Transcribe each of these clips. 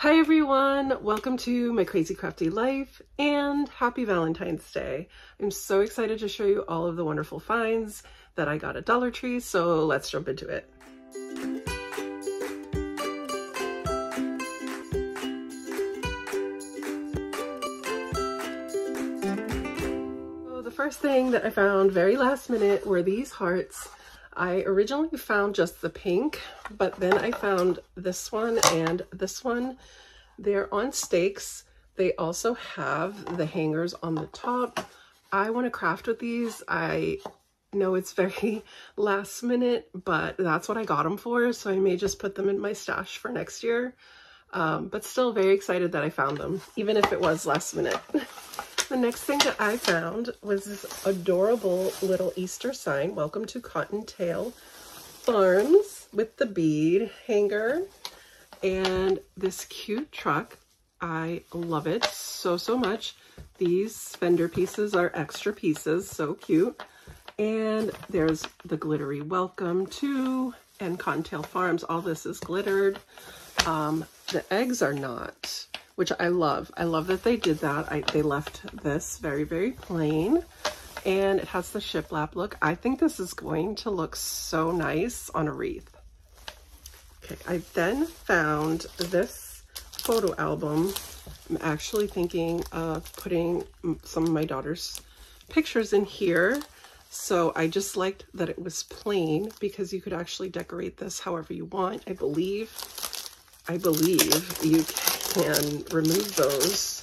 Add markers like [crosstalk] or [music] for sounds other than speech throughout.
Hi everyone, welcome to my crazy crafty life and happy Valentine's Day. I'm so excited to show you all of the wonderful finds that I got at Dollar Tree, so let's jump into it. So the first thing that I found very last minute were these hearts. I originally found just the pink, but then I found this one and this one. They're on stakes. They also have the hangers on the top. I want to craft with these. I know it's very [laughs] last minute, but that's what I got them for. So I may just put them in my stash for next year. Um, but still very excited that I found them, even if it was last minute. [laughs] the next thing that I found was this adorable little Easter sign. Welcome to Cottontail Farms with the bead hanger and this cute truck. I love it so, so much. These fender pieces are extra pieces, so cute. And there's the glittery welcome to and Cottontail Farms. All this is glittered. Um, the eggs are not, which I love. I love that they did that. I, they left this very, very plain. And it has the shiplap look. I think this is going to look so nice on a wreath. Okay, I then found this photo album. I'm actually thinking of putting some of my daughter's pictures in here. So I just liked that it was plain because you could actually decorate this however you want. I believe, I believe you can remove those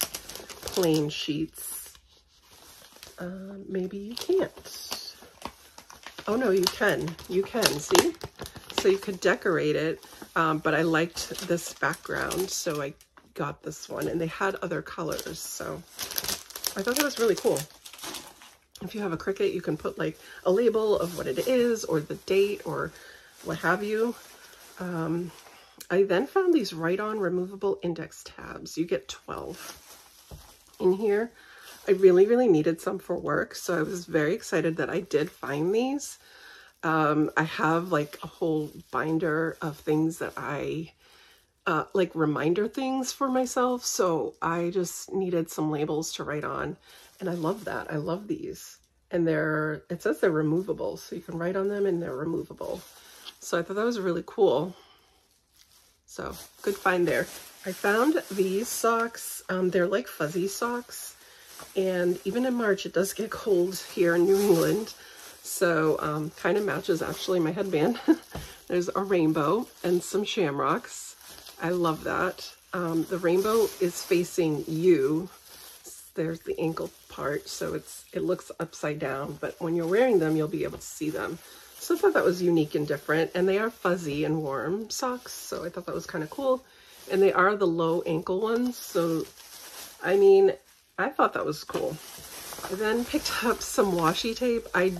plain sheets. Uh, maybe you can't. Oh no, you can. You can, see? So you could decorate it, um, but I liked this background, so I got this one. And they had other colors, so I thought that was really cool. If you have a Cricut, you can put like a label of what it is or the date or what have you. Um, I then found these Write-On removable index tabs. You get 12 in here. I really, really needed some for work, so I was very excited that I did find these. Um, I have like a whole binder of things that I, uh, like reminder things for myself, so I just needed some labels to write on, and I love that. I love these. And they're, it says they're removable, so you can write on them and they're removable. So I thought that was really cool. So good find there. I found these socks. Um, they're like fuzzy socks. And even in March, it does get [laughs] cold here in New England. So um, kind of matches actually my headband. [laughs] There's a rainbow and some shamrocks. I love that. Um, the rainbow is facing you. There's the ankle part, so it's it looks upside down, but when you're wearing them, you'll be able to see them. So I thought that was unique and different. And they are fuzzy and warm socks, so I thought that was kind of cool. And they are the low ankle ones, so I mean, I thought that was cool. I then picked [laughs] up some washi tape. I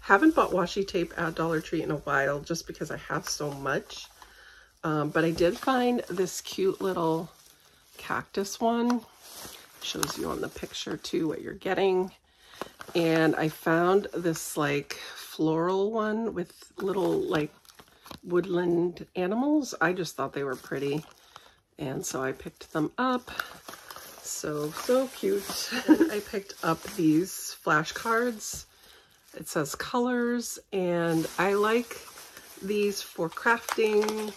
haven't bought washi tape at Dollar Tree in a while just because I have so much. Um, but I did find this cute little cactus one. Shows you on the picture too what you're getting. And I found this like floral one with little like woodland animals. I just thought they were pretty. And so I picked them up. So, so cute. [laughs] I picked up these flashcards. It says colors and I like these for crafting.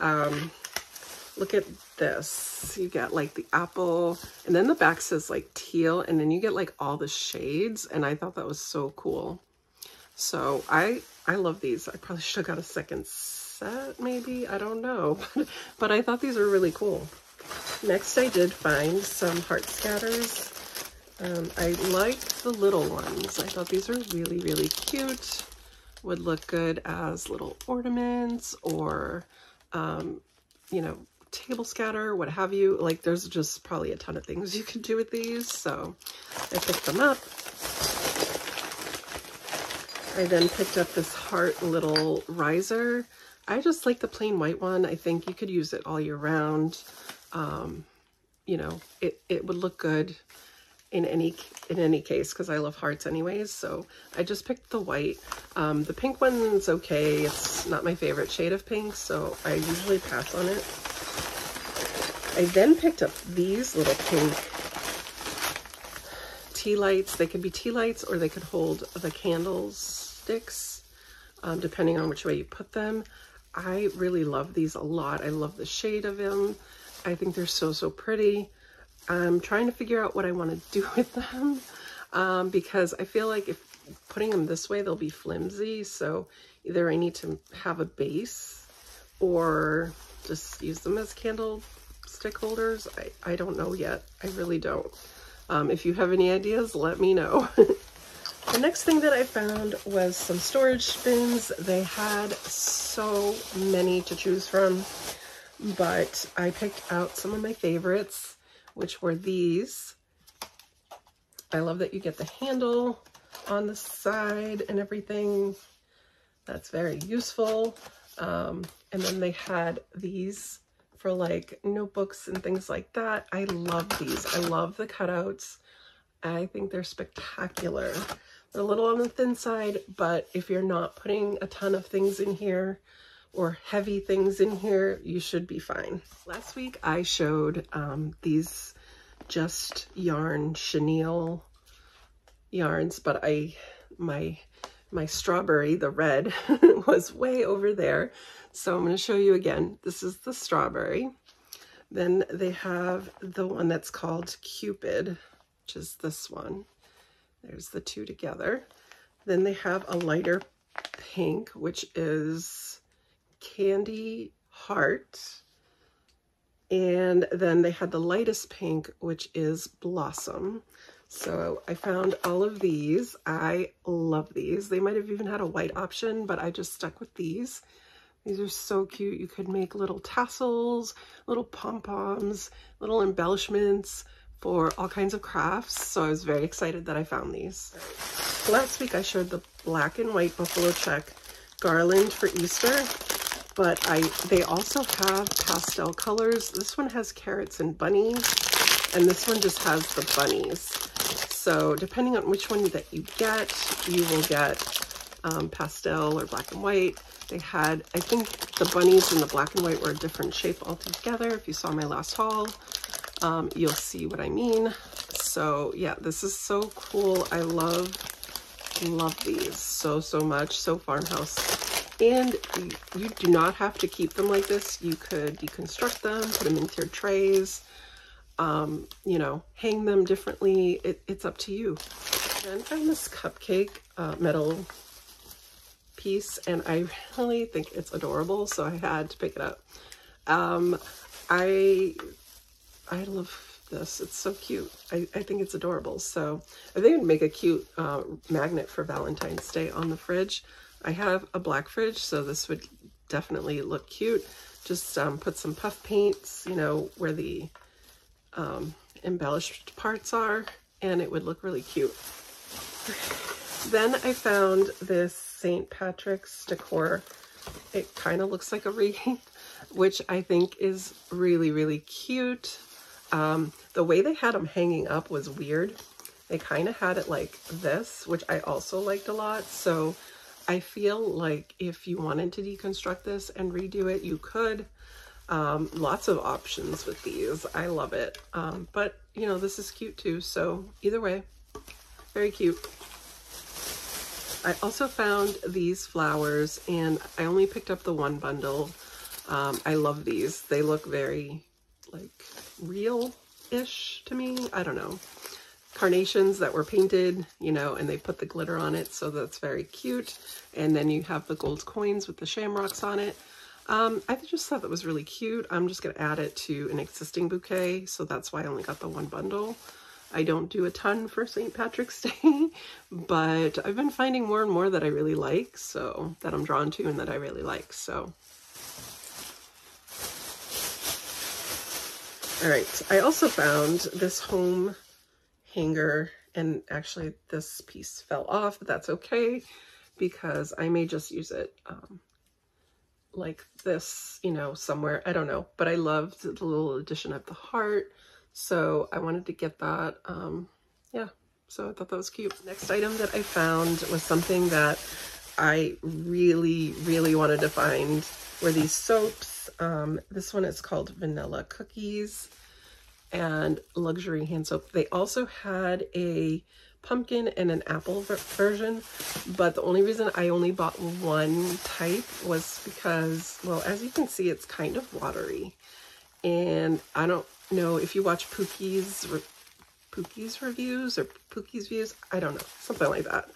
Um, look at this. You get like the apple and then the back says like teal and then you get like all the shades and I thought that was so cool. So I, I love these. I probably should have got a second set maybe. I don't know. [laughs] But, I thought these were really cool. Next I did find some heart scatters. Um, I liked the little ones. I thought these were really, really cute. Would look good as little ornaments or, um, you know, table scatter, what have you. Like there's just probably a ton of things you can do with these. So I picked them up. I then picked up this heart little riser. I just like the plain white one. I think you could use it all year round. Um, you know, it, it would look good in any in any case because I love hearts anyways. So I just picked the white. Um, the pink one's okay. It's not my favorite shade of pink, so I usually pass on it. I then picked up these little pink tea lights. They could be tea lights or they could hold the candles sticks, um, depending on which way you put them. I really love these a lot. I love the shade of them. I think they're so, so pretty. I'm trying to figure out what I want to do [laughs] with them um, because I feel like if putting them this way, they'll be flimsy. So either I need to have a base or just use them as candle stick holders. I, I don't know yet. I really don't. Um, if you have any ideas, let me know. [laughs] the next thing that I found was some storage bins. They had so many to choose from, but I picked out some of my favorites which were these. I love that you get the handle on the side and everything. That's very useful. Um, and then they had these for like notebooks and things like that. I love these. I love the cutouts. I think they're spectacular. They're a little on the thin side, but if you're not putting a ton of things in here or heavy things in here, you should be fine. Last week I showed um, these just yarn chenille yarns, but I, my, my strawberry, the red, [laughs] was way over there. So I'm going to show you again. This is the strawberry. Then they have the one that's called Cupid, which is this one. There's the two together. Then they have a lighter pink, which is Candy Heart. And then they had the lightest pink, which is Blossom. So I found all of these. I love these. They might have even had a white option, but I just stuck with these. These are so cute. You could make little tassels, little pom-poms, little embellishments for all kinds of crafts. So I was very excited that I found these. Last week I showed the black and white buffalo check garland for Easter but I they also have pastel colors. This one has carrots and bunnies, and this one just has the bunnies. So depending on which one that you get, you will get um, pastel or black and white. They had, I think the bunnies and the black and white were a different shape altogether. If you saw my last haul, um, you'll see what I mean. So yeah, this is so cool. I love, love these so, so much. So farmhouse and you do not have to keep them like this. You could deconstruct them, put them into your trays, um, you know, hang them differently. It, it's up to you. Then found this cupcake uh, metal piece, and I really think it's adorable, so I had to pick it up. Um, I, I love this. It's so cute. I, I think it's adorable. So I think it'd make a cute uh, magnet for Valentine's Day on the fridge. I have a black fridge, so this would definitely look cute. Just um, put some puff paints, you know, where the um, embellished parts are, and it would look really cute. then I found this St. Patrick's decor. It kind of looks like a [laughs] wreath, which I think is really, really cute. Um, the way they had them hanging up was weird. They kind of had it like this, which I also liked a lot. So I feel like if you wanted to deconstruct this and redo it, you could. Um, lots of options with these. I love it. Um, but, you know, this is cute too. So either way, very cute. I also found these flowers and I only picked up the one bundle. Um, I love these. They look very like real-ish to me. I don't know carnations that were painted, you know, and they put the glitter on it, so that's very cute. And then you have the gold coins with the shamrocks on it. Um, I just thought that was really cute. I'm just going to add it to an existing bouquet, so that's why I only got the one bundle. I don't do a ton for St. Patrick's [laughs] Day, but I've been finding more and more that I really like, so that I'm drawn to and that I really like, so. All right, I also found this home hanger and actually this piece fell off, but that's okay because I may just use it um, like this, you know, somewhere. I don't know, but I loved the little addition of the heart. So I wanted to get that. Um, yeah, so I thought that was cute. Next item that I found was something that I really, really wanted to find were these soaps. Um, this one is called Vanilla Cookies and Luxury Hand Soap. They also had a pumpkin and an apple version, but the only reason I only bought one type was because, well, as you can see, it's kind of watery. And I don't know if you watch Pookie's, Pookie's reviews or Pookie's views, I don't know, something like that.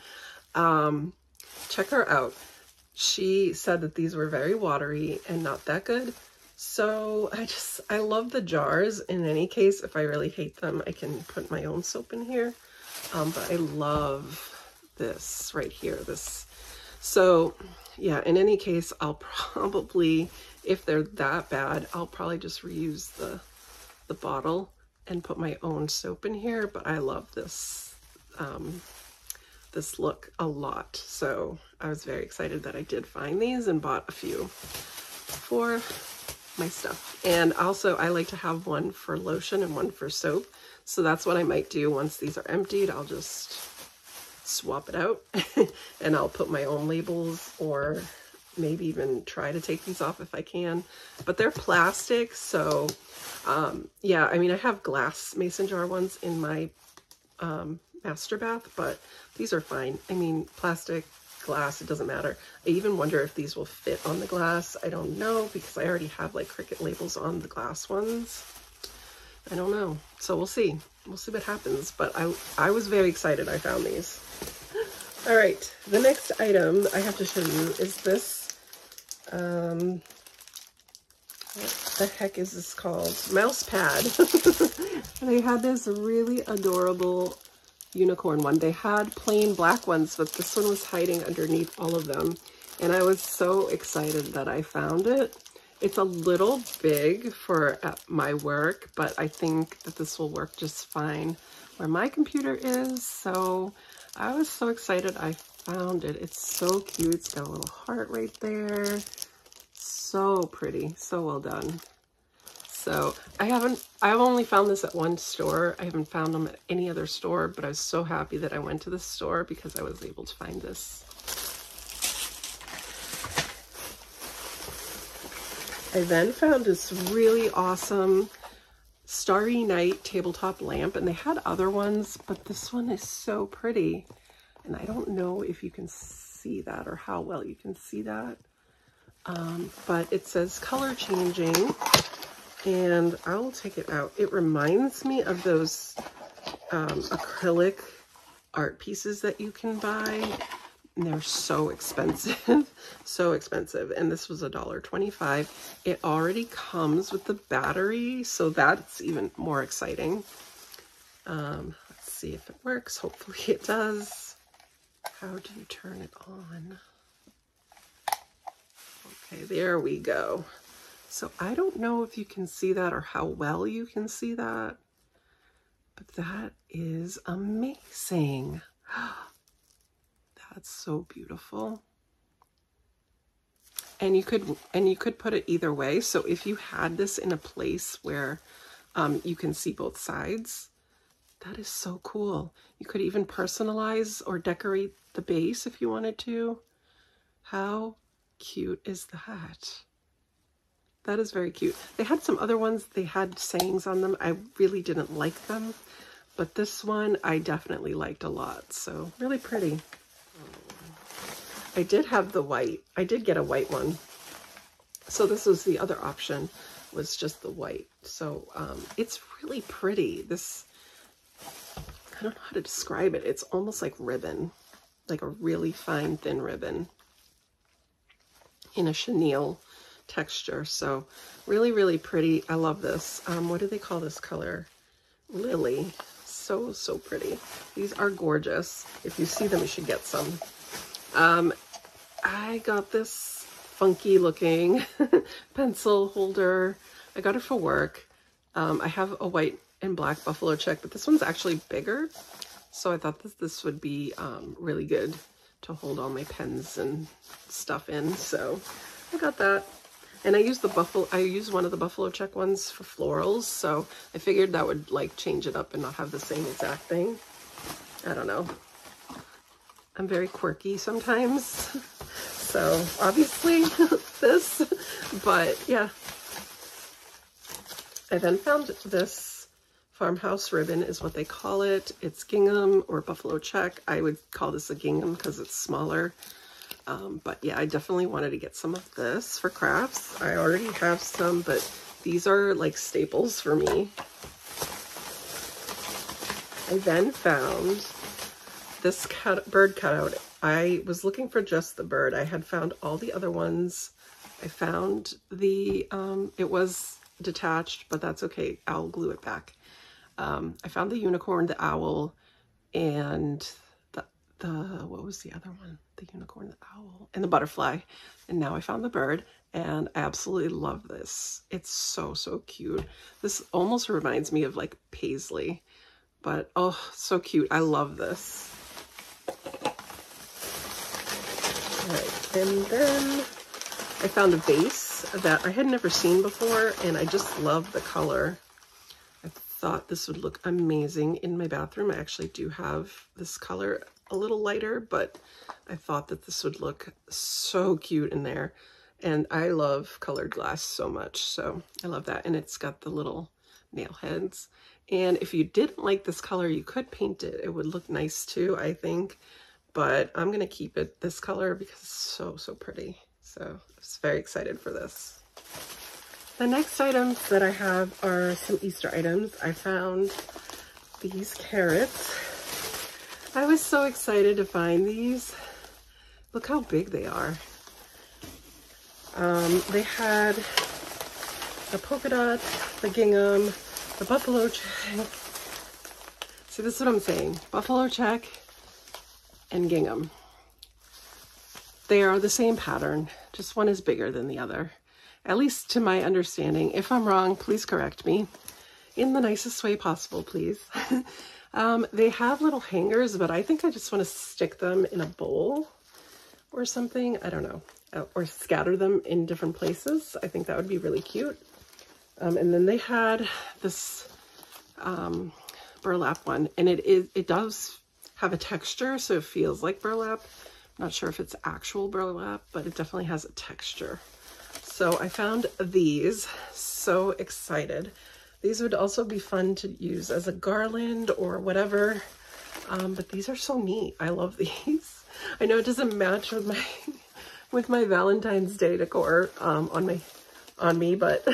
Um, check her out. She said that these were very watery and not that good. So I just, I love the jars. In any case, if I really hate them, I can put my own soap in here. Um, but I love this right here, this. So yeah, in any case, I'll [laughs] probably, if they're that bad, I'll probably just reuse the, the bottle and put my own soap in here. But I love this, um, this look a lot. So I was very excited that I did find these and bought a few for my stuff. And also I like to have one for lotion and one for soap. So that's what I might do once these are emptied. I'll just swap it out [laughs] and I'll put my own labels or maybe even try to take these off if I can. But they're plastic, so um, yeah, I mean, I have glass mason jar ones in my um, master bath, but these are fine. I mean, plastic, glass, it doesn't matter. I even wonder if these will fit on the glass. I don't know because I already have like Cricut labels on the glass ones. I don't know. So we'll see. We'll see what happens. But I, I was very excited I found these. [gasps] All right, the next item I have to show you is this. Um, what the heck is this called? Mouse pad. [laughs] they had this really adorable unicorn one. They had plain black ones, but this one was hiding underneath all of them. And I was so excited that I found it. It's a little big for my work, but I think that this will work just fine where my computer is. So I was so excited I found it. It's so cute. It's got a little heart right there. So pretty. So well done. So I haven't, I've only found this at one store. I haven't found them at any other store, but I was so happy that I went to the store because I was able to find this. I then found this really awesome Starry Night tabletop lamp, and they had other ones, but this one is so pretty. And I don't know if you can see that or how well you can see that. Um, but it says color changing, and I'll take it out. It reminds me of those um, acrylic art pieces that you can buy and they're so expensive, [laughs] so expensive. And this was a dollar twenty-five. It already comes with the battery, so that's even more exciting. Um, let's see if it works. Hopefully it does. How do you turn it on? Okay, there we go. So I don't know if you can see that or how well you can see that, but that is amazing. [gasps] That's so beautiful. And you could and you could put it either way. So if you had this in a place where um, you can see both sides, that is so cool. You could even personalize or decorate the base if you wanted to. How cute is that? That is very cute. They had some other ones, they had sayings on them. I really didn't like them, but this one I definitely liked a lot. So really pretty. I did have the white. I did get a white one. So this was the other option, was just the white. So um, it's really pretty. This, I don't know how to describe it. It's almost like ribbon, like a really fine, thin ribbon in a chenille texture. So really, really pretty. I love this. Um, what do they call this color? Lily. So, so pretty. These are gorgeous. If you see them, you should get some. Um, I got this funky looking [laughs] pencil holder. I got it for work. Um, I have a white and black buffalo check, but this one's actually bigger. So I thought that this would be um, really good to hold all my pens and stuff in. So I got that. And I use the buffalo, I use one of the buffalo check ones for florals. So I figured that would like change it up and not have the same exact thing. I don't know. I'm very quirky sometimes. [laughs] So obviously [laughs] this, but yeah. I then found this farmhouse ribbon is what they call it. It's gingham or buffalo check. I would call this a gingham because it's smaller. Um, but yeah, I definitely wanted to get some of this for crafts. I already have some, but these are like staples for me. I then found this cut, bird cutout. I was looking for just the bird. I had found all the other ones. I found the, um, it was detached, but that's okay. I'll glue it back. Um, I found the unicorn, the owl, and the, what was the other one? The unicorn, the owl, and the butterfly. And now I found the bird, and I absolutely love this. It's so, so cute. This almost reminds me of like paisley, but oh, so cute. I love this. All right, and then I found a vase that I had never seen before, and I just love the color. I thought this would look amazing in my bathroom. I actually do have this color a little lighter, but I thought that this would look so cute in there. And I love colored glass so much, so I love that. And it's got the little nail heads. And if you didn't like this color, you could paint it. It would look nice too, I think. But I'm going to keep it this color because it's so, so pretty. So I was very excited for this. The next items that I have are some Easter items. I found these carrots. I was so excited to find these. Look how big they are. Um, they had the polka dot, the gingham, the buffalo check. See, this is what I'm saying. Buffalo check and gingham. They are the same pattern, just one is bigger than the other. At least to my understanding. If I'm wrong, please correct me. In the nicest way possible, please. [laughs] um, they have little hangers, but I think I just want to stick them in a bowl or something. I don't know. Uh, or scatter them in different places. I think that would be really cute. Um, and then they had this um, burlap one, and it is it does have a texture, so it feels like burlap. I'm Not sure if it's actual burlap, but it definitely has a texture. So I found these, so excited. These would also be fun to use as a garland or whatever, um, but these are so neat. I love [laughs] these. I know it doesn't match with my [laughs] with my Valentine's Day decor um, on my on me, but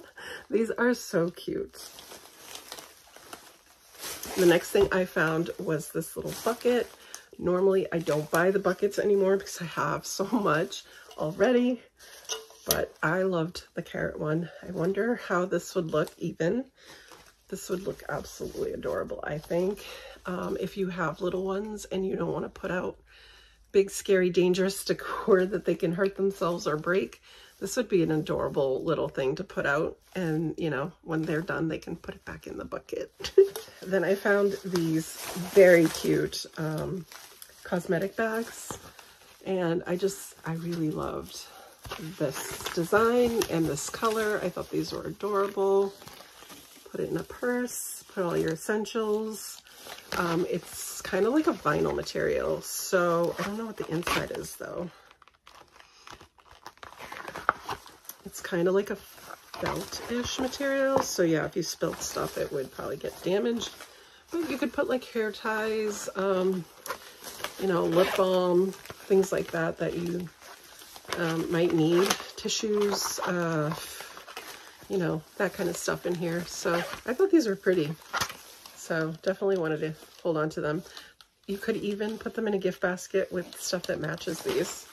[laughs] these are so cute. The next thing I found was this little bucket. Normally, I don't buy the buckets anymore because I have so much already, but I loved the carrot one. I wonder how this would look even. This would look absolutely adorable, I think. Um, if you have little ones and you don't want to put out big, scary, dangerous [laughs] decor that they can hurt themselves or break, this would be an adorable little thing to put out. And, you know, when they're done, they can put it back in the bucket. [laughs] then I found these very cute um, cosmetic bags. And I just, I really loved this design and this color. I thought these were adorable. Put it in a purse, put all your essentials. Um, it's kind of like a vinyl material, so I don't know what the inside is though. It's kind of like a felt-ish material, so yeah, if you spilled stuff, it would probably get damaged. But you could put like hair ties, um, you know, lip balm, things like that that you um, might need, tissues, uh, you know, that kind of stuff in here. So I thought these were pretty. So definitely wanted to hold on to them. You could even put them in a gift basket with stuff that matches these.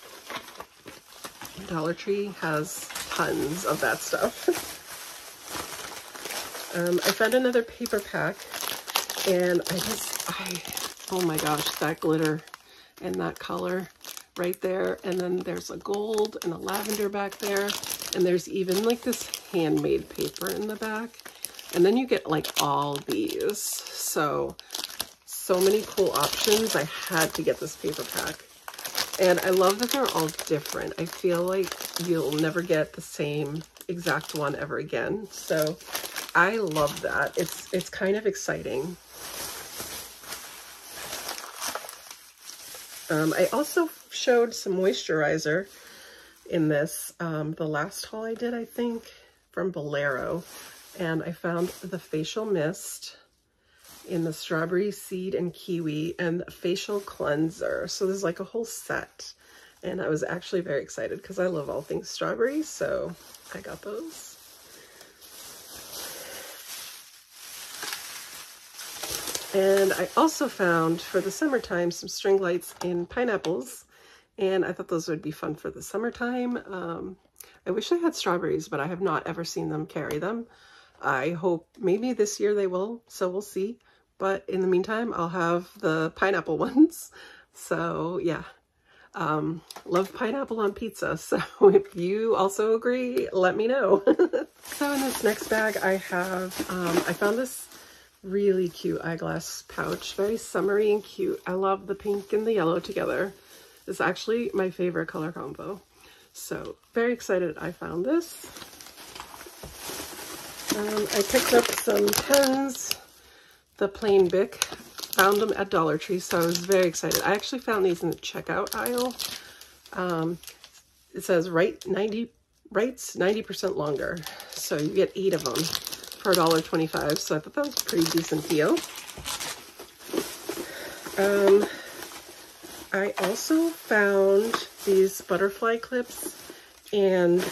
Dollar Tree has tons of that stuff. [laughs] um, I found another paper pack and I just, I, oh my gosh, that glitter and that color right there. And then there's a gold and a lavender back there. And there's even like this handmade paper in the back. And then you get like all these. So, so many cool options. I had to get this paper pack. And I love that they're all different. I feel like you'll never get the same exact one ever again. So I love that. It's, it's kind of exciting. Um, I also showed some moisturizer in this. Um, the last haul I did, I think, from Bolero. And I found the facial mist in the strawberry seed and kiwi and facial cleanser. So there's like a whole set. And I was actually very excited because I love all things strawberry. So I got those. And I also found for the summertime some string lights in pineapples. And I thought those would be fun for the summertime. Um, I wish they had strawberries, but I have not ever seen them carry them. I hope maybe this year they will, so we'll see. But in the meantime, I'll have the pineapple [laughs] ones. So yeah, um, love pineapple on pizza. [laughs] So if you also agree, let me know. [laughs] so in this next bag, I have, um, I found this really cute eyeglass pouch, very summery and cute. I love the pink and the yellow together. It's actually my favorite color combo. So very excited I found this. Um, I picked up some pens, the plain Bic, found them at Dollar Tree, so I was very excited. I actually found these in the checkout aisle. Um, it says write 90 writes 90% longer, so you get eight of them for $1.25, so I thought that was a pretty decent deal. Um, I also found these butterfly clips, and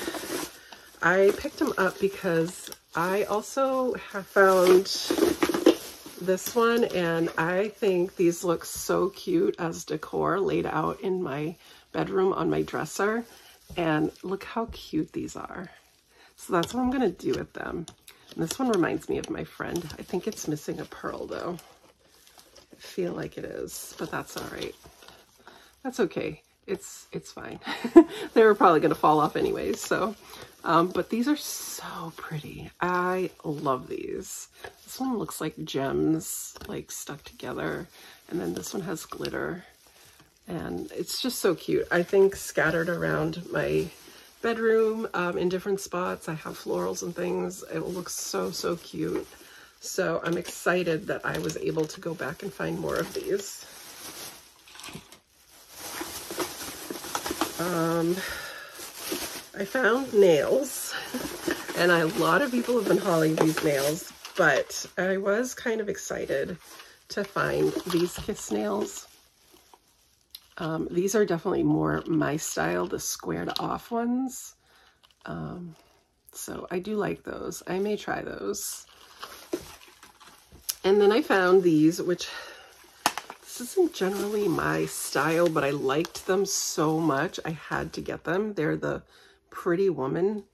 I picked them up because I also have found this one, and I think these look so cute as decor laid out in my bedroom on my dresser. And look how cute these are. So that's what I'm going to do with them. And this one reminds me of my friend. I think it's missing a pearl though. I feel like it is, but that's all right. That's okay. It's it's fine. [laughs] they were probably going to fall off anyways. So, um, but these are so pretty. I love these. This one looks like gems, like stuck together. And then this one has glitter. And it's just so cute. I think scattered around my bedroom um, in different spots. I have florals and things. It looks so, so cute. So I'm excited that I was able to go back and find more of these. Um, I found nails, and a lot of people have been hauling these nails, but I was kind of excited to find these kiss nails. Um, these are definitely more my style, the squared off ones. Um, so I do like those. I may try those. And then I found these, which this isn't generally my style, but I liked them so much. I had to get them. They're the Pretty Woman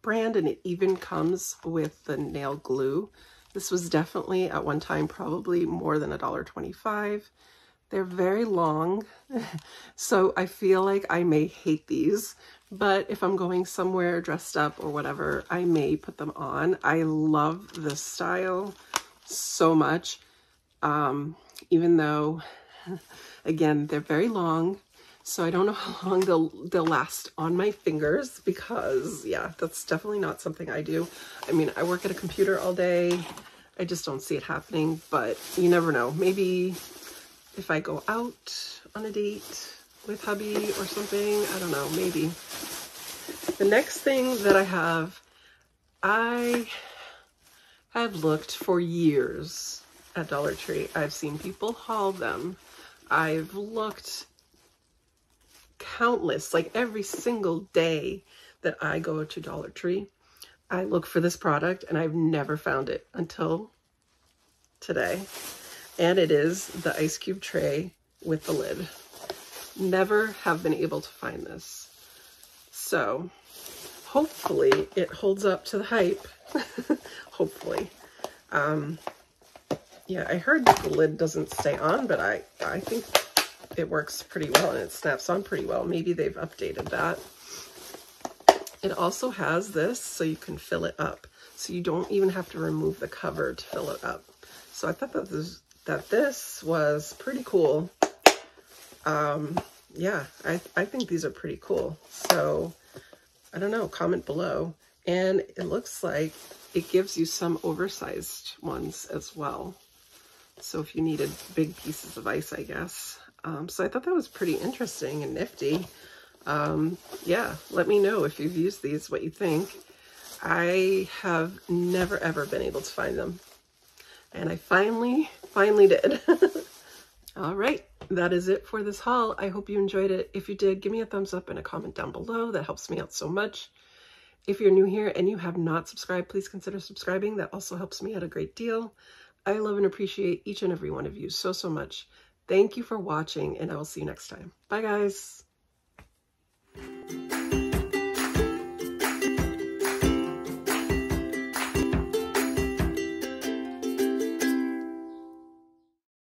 brand, and it even comes with the nail glue. This was definitely at one time probably more than a dollar twenty-five. They're very long, [laughs] so I feel like I may hate these, but if I'm going somewhere dressed up or whatever, I may put them on. I love this style so much, um, even though, again, they're very long, so I don't know [laughs] how long they'll, they'll last on my fingers because, yeah, that's definitely not something I do. I mean, I work at a computer all day. I just don't see it happening, but you never know. Maybe if I go out on a date with hubby or something. I don't know, maybe. The next thing that I have, I have looked for years at Dollar Tree. I've seen people haul them. I've looked countless, like every single day that I go to Dollar Tree, I look for this product and I've never found it until today and it is the ice cube tray with the lid. Never have been able to find this. So hopefully it holds up to the hype. [laughs] hopefully. Um, yeah, I heard that the lid doesn't stay on, but I, I think it works pretty well and it snaps on pretty well. Maybe they've updated that. It also has this so you can fill it up. So you don't even have to remove the cover to fill it up. So I thought that this that this was pretty cool. Um, yeah, I, I think these are pretty cool. So, I don't know, comment below. And it looks like it gives you some oversized ones as well. So if you needed big pieces of ice, I guess. Um, so I thought that was pretty interesting and nifty. Um, yeah, let me know if you've used these, what you think. I have never ever been able to find them. And I finally, finally did. [laughs] All right, that is it for this haul. I hope you enjoyed it. If you did, give me a thumbs up and a comment down below. That helps me out so much. If you're new here and you have not subscribed, please consider subscribing. That also helps me out a great deal. I love and appreciate each and every one of you so, so much. Thank you for watching, and I will see you next time. Bye, guys.